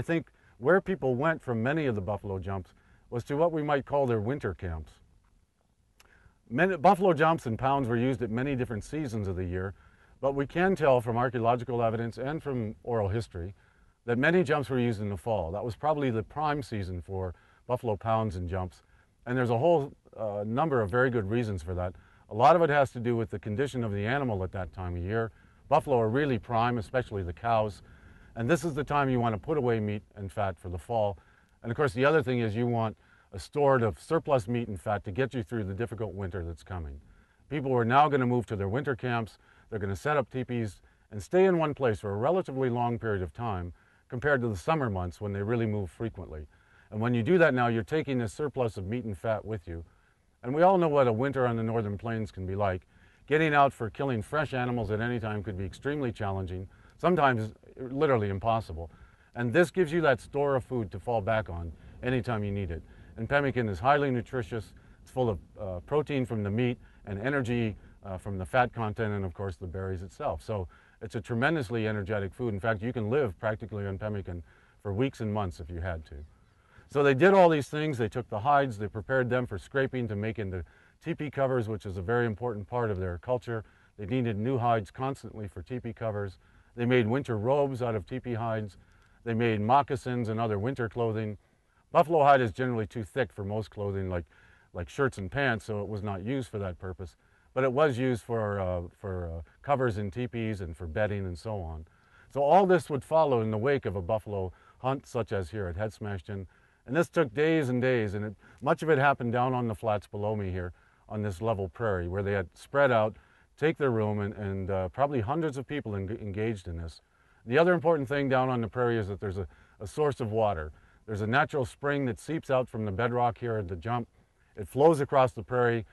I think where people went from many of the buffalo jumps was to what we might call their winter camps. Many, buffalo jumps and pounds were used at many different seasons of the year, but we can tell from archaeological evidence and from oral history that many jumps were used in the fall. That was probably the prime season for buffalo pounds and jumps. And there's a whole uh, number of very good reasons for that. A lot of it has to do with the condition of the animal at that time of year. Buffalo are really prime, especially the cows. And this is the time you want to put away meat and fat for the fall. And of course, the other thing is you want a stored of surplus meat and fat to get you through the difficult winter that's coming. People are now going to move to their winter camps. They're going to set up teepees and stay in one place for a relatively long period of time compared to the summer months when they really move frequently. And when you do that now, you're taking this surplus of meat and fat with you. And we all know what a winter on the northern plains can be like. Getting out for killing fresh animals at any time could be extremely challenging, sometimes literally impossible. And this gives you that store of food to fall back on anytime you need it. And pemmican is highly nutritious. It's full of uh, protein from the meat and energy uh, from the fat content and of course the berries itself. So it's a tremendously energetic food. In fact, you can live practically on pemmican for weeks and months if you had to. So they did all these things. They took the hides, they prepared them for scraping to make into teepee covers, which is a very important part of their culture. They needed new hides constantly for teepee covers. They made winter robes out of teepee hides. They made moccasins and other winter clothing. Buffalo hide is generally too thick for most clothing like, like shirts and pants, so it was not used for that purpose. But it was used for, uh, for uh, covers in teepees and for bedding and so on. So all this would follow in the wake of a buffalo hunt such as here at Head Smashed In. And this took days and days, and it, much of it happened down on the flats below me here on this level prairie where they had spread out, take their room, and, and uh, probably hundreds of people en engaged in this. The other important thing down on the prairie is that there's a, a source of water. There's a natural spring that seeps out from the bedrock here at the jump. It flows across the prairie,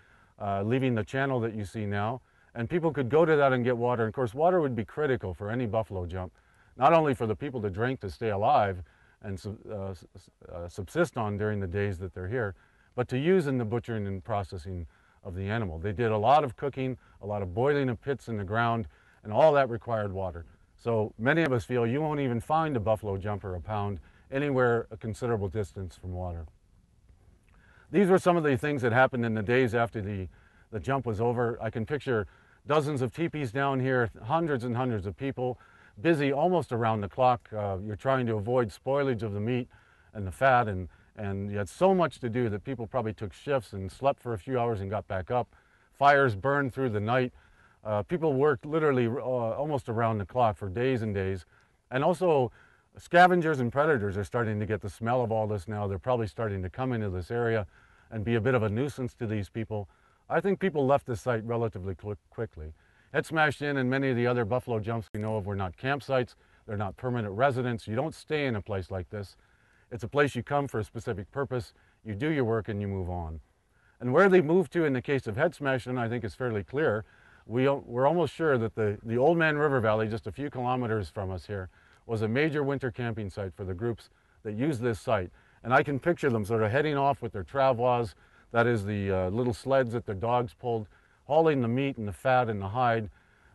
uh, leaving the channel that you see now. And people could go to that and get water. And of course, water would be critical for any buffalo jump, not only for the people to drink to stay alive and uh, uh, subsist on during the days that they're here, but to use in the butchering and processing of the animal. They did a lot of cooking, a lot of boiling of pits in the ground, and all that required water. So many of us feel you won't even find a buffalo jumper a pound anywhere a considerable distance from water. These were some of the things that happened in the days after the, the jump was over. I can picture dozens of teepees down here, hundreds and hundreds of people, busy almost around the clock. Uh, you're trying to avoid spoilage of the meat and the fat, and, and you had so much to do that people probably took shifts and slept for a few hours and got back up. Fires burned through the night. Uh, people worked literally uh, almost around the clock for days and days. And also, scavengers and predators are starting to get the smell of all this now. They're probably starting to come into this area and be a bit of a nuisance to these people. I think people left this site relatively quickly. Head Smashed In and many of the other buffalo jumps we know of were not campsites. They're not permanent residents. You don't stay in a place like this. It's a place you come for a specific purpose. You do your work and you move on. And where they moved to in the case of Head Smashed In, I think is fairly clear. We, we're almost sure that the, the Oldman River Valley, just a few kilometers from us here, was a major winter camping site for the groups that use this site. And I can picture them sort of heading off with their travois, that is the uh, little sleds that their dogs pulled, hauling the meat and the fat and the hide,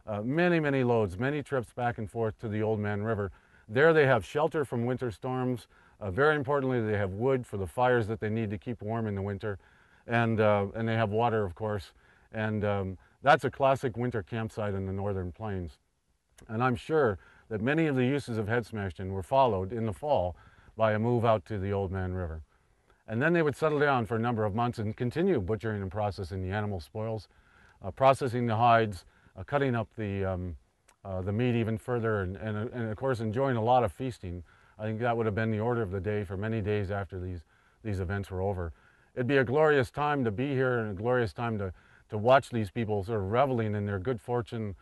uh, many, many loads, many trips back and forth to the Oldman River. There they have shelter from winter storms. Uh, very importantly, they have wood for the fires that they need to keep warm in the winter. And, uh, and they have water, of course. And um, that's a classic winter campsite in the northern plains. And I'm sure that many of the uses of head smashed in were followed in the fall by a move out to the Oldman River. And then they would settle down for a number of months and continue butchering and processing the animal spoils, uh, processing the hides, uh, cutting up the, um, uh, the meat even further, and, and, and, of course enjoying a lot of feasting. I think that would have been the order of the day for many days after these, these events were over. It'd be a glorious time to be here and a glorious time to, to watch these people sort of reveling in their good fortune,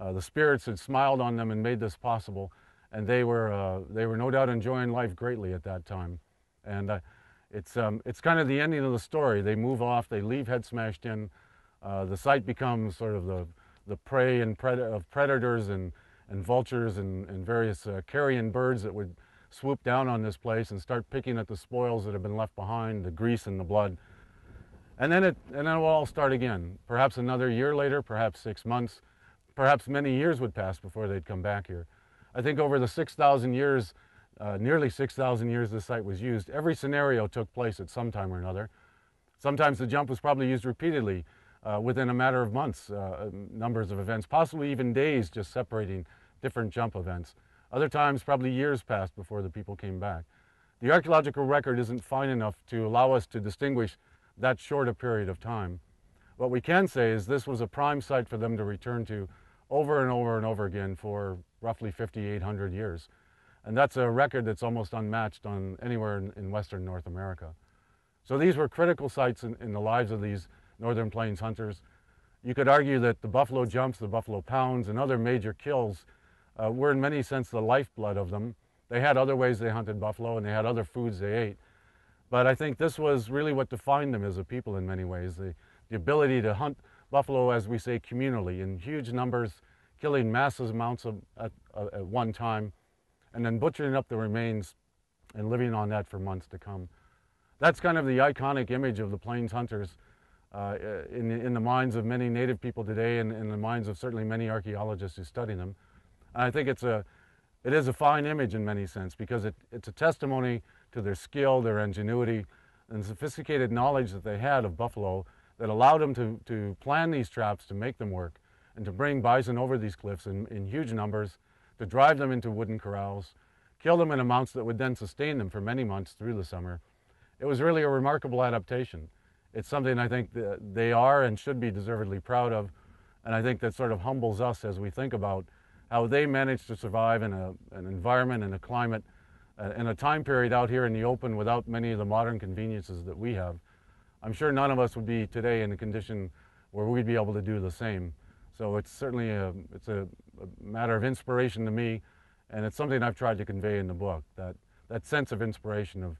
uh, the spirits had smiled on them and made this possible, and they were, uh, they were no doubt enjoying life greatly at that time. And uh, it's, um, it's kind of the ending of the story. They move off, they leave Head Smashed In. Uh, the site becomes sort of the, the prey and pred of predators and, and vultures and, and various uh, carrion birds that would swoop down on this place and start picking at the spoils that have been left behind, the grease and the blood. And then it, and then it will all start again. Perhaps another year later, perhaps six months, perhaps many years would pass before they'd come back here. I think over the 6,000 years uh, nearly 6,000 years this site was used. Every scenario took place at some time or another. Sometimes the jump was probably used repeatedly uh, within a matter of months, uh, numbers of events, possibly even days just separating different jump events. Other times, probably years passed before the people came back. The archaeological record isn't fine enough to allow us to distinguish that short a period of time. What we can say is this was a prime site for them to return to over and over and over again for roughly 5,800 years. And that's a record that's almost unmatched on anywhere in, in Western North America. So these were critical sites in, in, the lives of these Northern Plains hunters. You could argue that the buffalo jumps, the buffalo pounds, and other major kills uh, were in many sense the lifeblood of them. They had other ways they hunted buffalo and they had other foods they ate. But I think this was really what defined them as a people in many ways. The, the ability to hunt buffalo, as we say, communally in huge numbers, killing massive amounts of, at, uh, at one time, and then butchering up the remains and living on that for months to come. That's kind of the iconic image of the Plains hunters uh, in, in the minds of many native people today and in the minds of certainly many archaeologists who study them. I think it's a, it is a fine image in many sense because it, it's a testimony to their skill, their ingenuity, and sophisticated knowledge that they had of buffalo that allowed them to, to plan these traps to make them work and to bring bison over these cliffs in, in huge numbers, to drive them into wooden corrals, kill them in amounts that would then sustain them for many months through the summer. It was really a remarkable adaptation. It's something I think that they are and should be deservedly proud of, and I think that sort of humbles us as we think about how they managed to survive in a, an environment and a climate uh, in a time period out here in the open without many of the modern conveniences that we have. I'm sure none of us would be today in a condition where we'd be able to do the same. So it's certainly a, it's a, a matter of inspiration to me, and it's something I've tried to convey in the book, that, that sense of inspiration of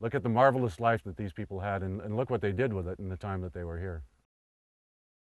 look at the marvelous life that these people had and, and look what they did with it in the time that they were here.